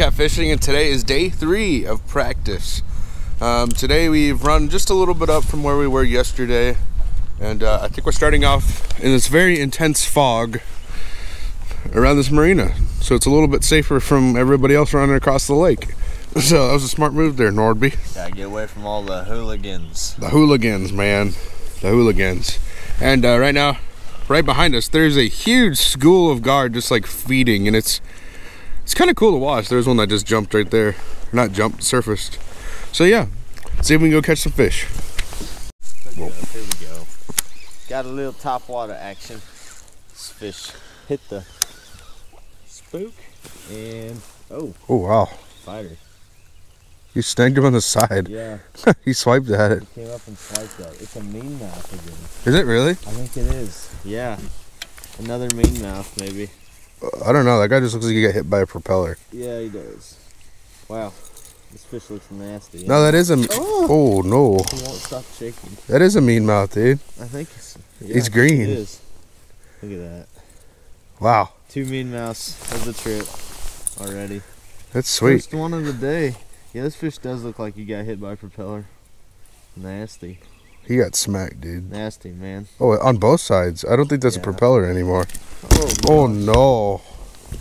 Welcome back to Bearcat Fishing, and today is day three of practice. Um, today we've run just a little bit up from where we were yesterday, and uh, I think we're starting off in this very intense fog around this marina, so it's a little bit safer from everybody else running across the lake. So that was a smart move there, Nordby. Gotta get away from all the hooligans. The hooligans, man, the hooligans. And uh, right now, right behind us, there's a huge school of gar just like feeding, and it's it's kind of cool to watch. There's one that just jumped right there. Not jumped, surfaced. So yeah, see if we can go catch some fish. Here we go. Got a little top water action. This fish hit the spook and oh, Oh wow, fighter. he snagged him on the side. Yeah, he swiped at it. came up and swiped that. It's a mean mouth again. Is it really? I think it is. Yeah, another mean mouth maybe. I don't know. That guy just looks like he got hit by a propeller. Yeah, he does. Wow, this fish looks nasty. No, that is a. Oh. oh no, He won't stop shaking. that is a mean mouth, dude. I think it's. Yeah, He's green. It is. Look at that. Wow, Two mean mouths of the trip already. that's sweet. First one of the day. Yeah, this fish does look like he got hit by a propeller. Nasty. He got smacked, dude. Nasty, man. Oh, on both sides. I don't think that's a propeller anymore. Oh, Oh no.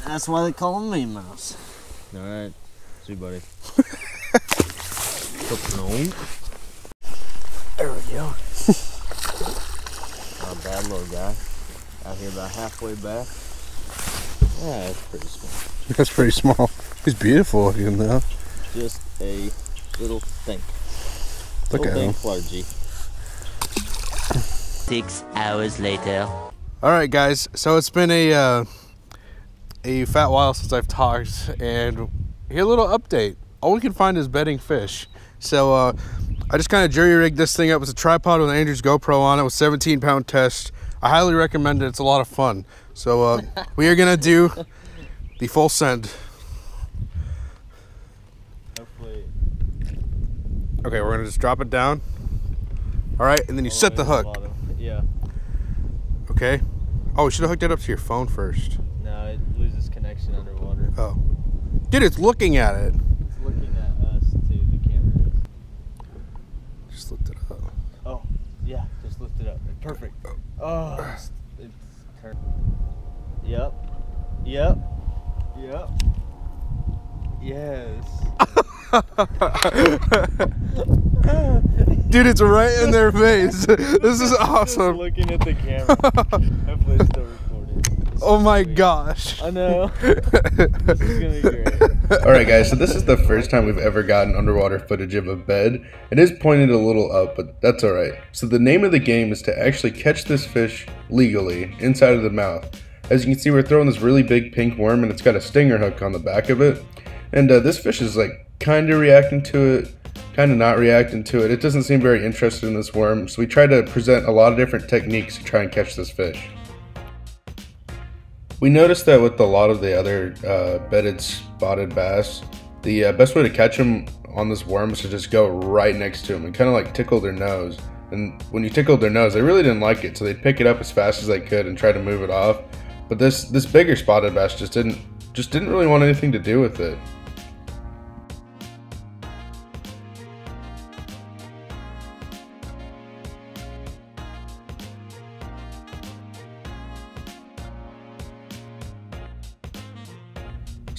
That's why they call him mean mouth. Alright. See you, buddy. There we go. Not a bad little guy. Out here about halfway back. Yeah, that's pretty small. That's pretty small. He's beautiful looking though. Just a little thing. Look little at him. thing clergy. Six hours later. All right, guys. So it's been a uh, a fat while since I've talked, and here a little update. All we can find is bedding fish. So uh, I just kind of jury rigged this thing up with a tripod with Andrew's GoPro on it with 17 pound test. I highly recommend it. It's a lot of fun. So uh, we are gonna do the full send. Hopefully. Okay, we're gonna just drop it down. All right, and then you set the hook. Yeah. Okay. Oh, we should have hooked it up to your phone first. No, it loses connection underwater. Oh, dude, it's looking at it. It's looking at us too, the camera is. Just looked it up. Oh, yeah, just lift it up. Perfect. Oh, oh it's, it's turned. Yep. Yep. Yep. Yes. Dude, it's right in their face. This is awesome. Just awesome. looking at the camera. Hopefully it's still recording. This Oh my sweet. gosh. I know. this is gonna be great. All right, guys. So this is the first time we've ever gotten underwater footage of a bed. It is pointed a little up, but that's all right. So the name of the game is to actually catch this fish legally inside of the mouth. As you can see, we're throwing this really big pink worm, and it's got a stinger hook on the back of it. And uh, this fish is like kind of reacting to it, kind of not reacting to it. It doesn't seem very interested in this worm, so we try to present a lot of different techniques to try and catch this fish. We noticed that with a lot of the other uh, bedded spotted bass, the uh, best way to catch them on this worm is to just go right next to them and kind of like tickle their nose. And when you tickled their nose, they really didn't like it, so they'd pick it up as fast as they could and try to move it off. But this this bigger spotted bass just didn't just didn't really want anything to do with it.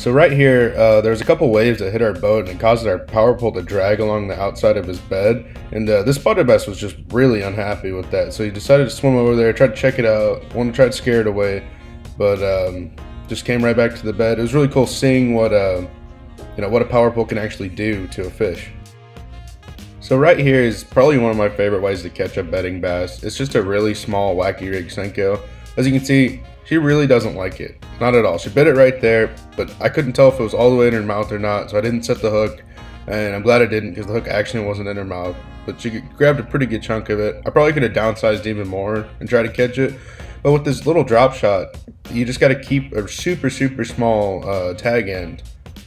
So right here, uh, there was a couple waves that hit our boat and it caused our power pole to drag along the outside of his bed. And uh, this spotted bass was just really unhappy with that. So he decided to swim over there, tried to check it out, wanted to try to scare it away, but um, just came right back to the bed. It was really cool seeing what uh, you know, what a power pole can actually do to a fish. So right here is probably one of my favorite ways to catch a bedding bass. It's just a really small wacky rig Senko. As you can see, she really doesn't like it. Not at all. She bit it right there, but I couldn't tell if it was all the way in her mouth or not, so I didn't set the hook. And I'm glad I didn't because the hook actually wasn't in her mouth. But she grabbed a pretty good chunk of it. I probably could have downsized even more and tried to catch it. But with this little drop shot, you just got to keep a super, super small uh, tag end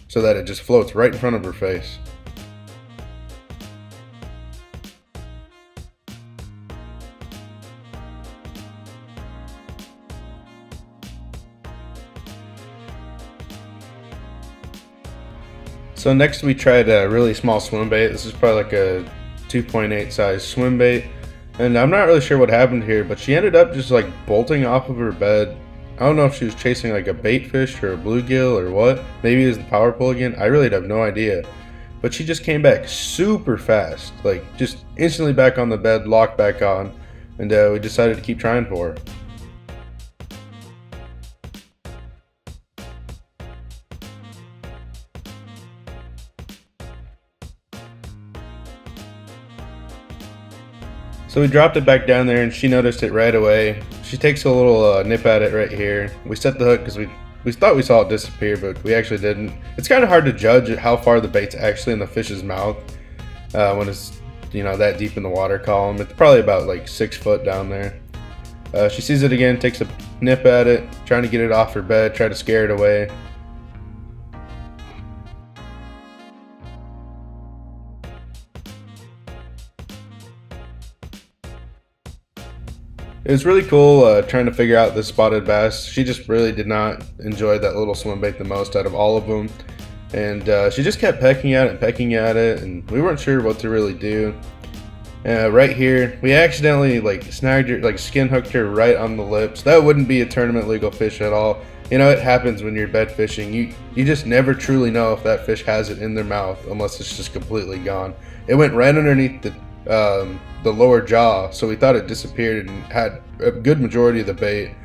so that it just floats right in front of her face. So next we tried a really small swim bait. This is probably like a 2.8 size swim bait. And I'm not really sure what happened here, but she ended up just like bolting off of her bed. I don't know if she was chasing like a bait fish or a bluegill or what. Maybe it was the power pole again. I really have no idea. But she just came back super fast, like just instantly back on the bed, locked back on, and uh, we decided to keep trying for her. So we dropped it back down there and she noticed it right away. She takes a little uh, nip at it right here. We set the hook because we, we thought we saw it disappear, but we actually didn't. It's kind of hard to judge how far the bait's actually in the fish's mouth uh, when it's you know that deep in the water column. It's probably about like six foot down there. Uh, she sees it again, takes a nip at it, trying to get it off her bed, try to scare it away. It was really cool uh, trying to figure out the spotted bass. She just really did not enjoy that little swim bait the most out of all of them. And uh, she just kept pecking at it and pecking at it, and we weren't sure what to really do. Uh, right here, we accidentally like snagged her, like skin hooked her right on the lips. That wouldn't be a tournament legal fish at all. You know, it happens when you're bed fishing. You you just never truly know if that fish has it in their mouth unless it's just completely gone. It went right underneath the um, the lower jaw, so we thought it disappeared and had a good majority of the bait.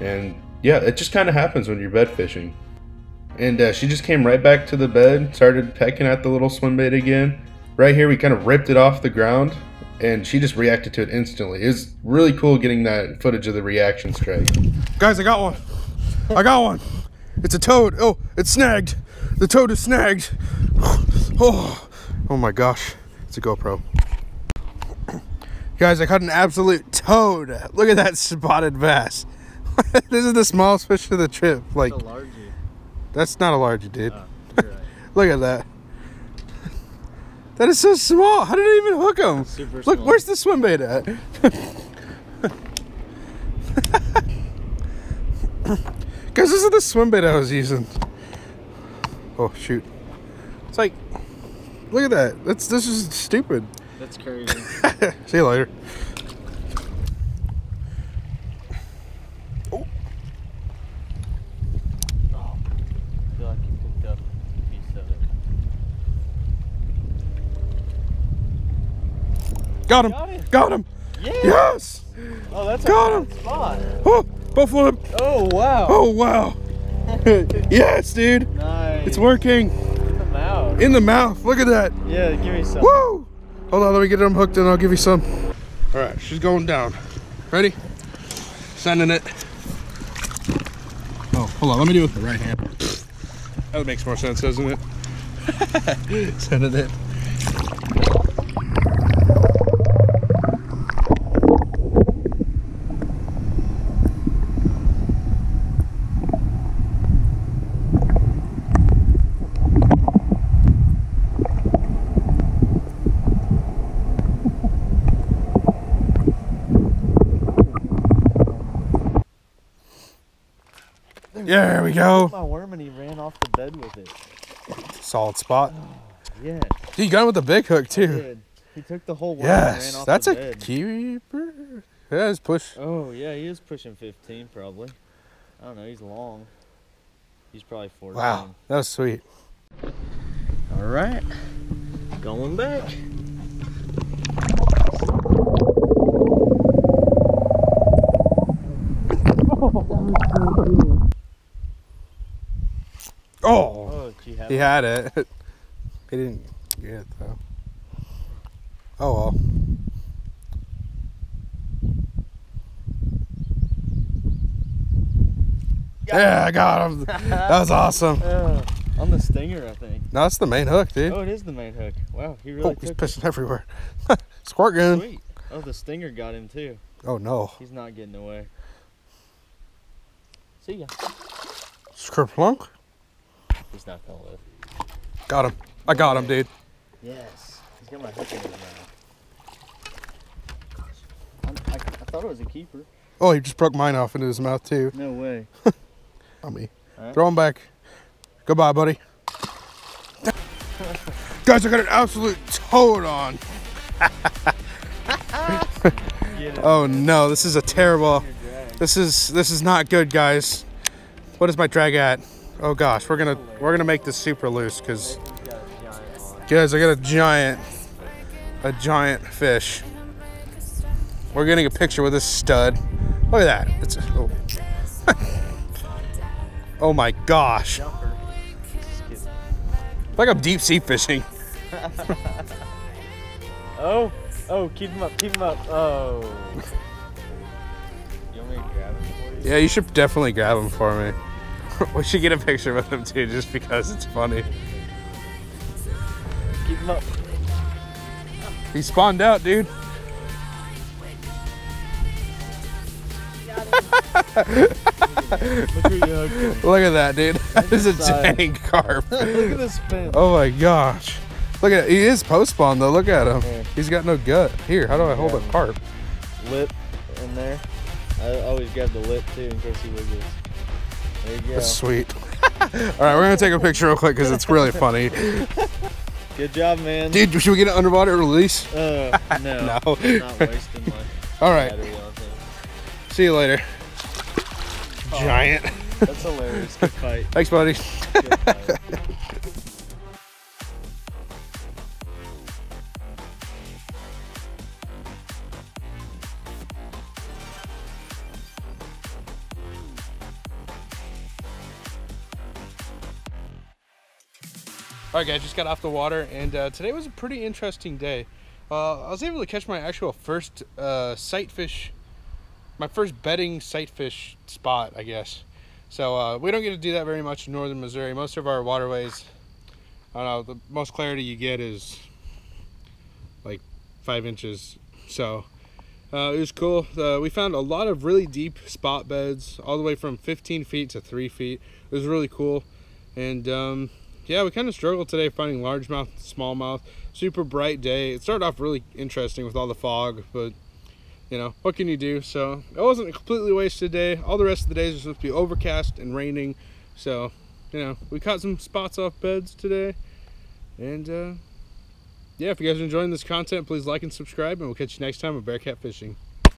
And yeah, it just kind of happens when you're bed fishing. And uh, she just came right back to the bed, started pecking at the little swim bait again. Right here, we kind of ripped it off the ground, and she just reacted to it instantly. It was really cool getting that footage of the reaction strike. Guys, I got one. I got one. It's a toad. Oh, it's snagged. The toad is snagged. Oh, oh my gosh. It's a GoPro. Guys, I caught an absolute toad. Look at that spotted bass. this is the smallest fish of the trip. Like, that's not a large, dude. Look at that. That is so small. How did I even hook him? Look, small. where's the swim bait at? Guys, this is the swim bait I was using. Oh shoot! It's like, look at that. That's this is stupid. That's crazy. See you later. I feel like you picked up a piece of it. Got him! Got him. Got him! Yeah. Yes! Oh, that's Got a him. spot. Oh, both flip! Oh wow. Oh wow! yes, dude! Nice. It's working in the mouth. in the mouth. Look at that! yeah, give me some. Woo! Hold on, let me get them hooked and I'll give you some. All right, she's going down. Ready? Sending it. Oh, hold on, let me do it with the right hand. That makes more sense, doesn't it? Sending it. There we go. My worm and he ran off the bed with it. Solid spot. Oh, yeah. Dude, you got him with a big hook too. He took the whole worm and ran Yes, off that's the a bed. keeper. Yeah, it's push. Oh yeah, he is pushing 15 probably. I don't know. He's long. He's probably 14. Wow, that was sweet. All right. Going back. Oh, Oh have He it. had it. he didn't get it though. Oh well. Yeah, I got him. That was awesome. Uh, on the stinger, I think. No, that's the main hook, dude. Oh, it is the main hook. Wow, he really. Oh, he's took it. pissing everywhere. Squirt gun. Sweet. Oh, the stinger got him too. Oh no. He's not getting away. See ya. Kerplunk. He's not gonna live. Got him. I got him, dude. Yes. He's got my hook in his mouth. I'm- I, I thought it was a keeper. Oh, he just broke mine off into his mouth too. No way. On me. Alright. Throw him back. Goodbye, buddy. Guys, I got an absolute toad on. Oh no, this is a terrible. This is this is not good, guys. What is my drag at? Oh gosh, we're gonna we're gonna make this super loose because He's got a giant on. guys, I got a giant a giant fish. We're getting a picture with this stud. Look at that. It's oh. oh my gosh. Jumper. Just kidding. Like I'm deep sea fishing. Oh, oh, keep him up, keep him up. Oh. You want me to grab him for you? Yeah, you should definitely grab him for me. we should get a picture with him too, just because it's funny. Keep him up. He spawned out, dude. Look where you hooked him. Look at that, dude. That is a dang carp. Look at the spin. Oh my gosh. Look at he is post spawn though. Look at him. He's got no gut. Here, how do I hold a carp? Lip in there. I always grab the lip too in case he wiggles. There you go. That's sweet. All right, we're gonna take a picture real quick because it's really funny. Good job, man. Dude, should we get an underwater release? Uh, no. No. Not wasting my All right. See you later. Giant. That's hilarious. Good fight. Thanks, buddy. All right, guys, just got off the water, and uh, today was a pretty interesting day. Uh, I was able to catch my actual first uh, sight fish, my first bedding sight fish spot, I guess. So uh, we don't get to do that very much in northern Missouri. Most of our waterways, I don't know, the most clarity you get is like five inches. So uh, it was cool. Uh, we found a lot of really deep spot beds, all the way from 15 feet to three feet. It was really cool, and um, yeah, we kind of struggled today finding largemouth, smallmouth. Super bright day. It started off really interesting with all the fog, but you know what can you do? So it wasn't a completely wasted day. All the rest of the days are supposed to be overcast and raining, so you know we caught some spots off beds today, and uh, yeah, if you guys are enjoying this content, please like and subscribe, and we'll catch you next time with Bearcat Fishing.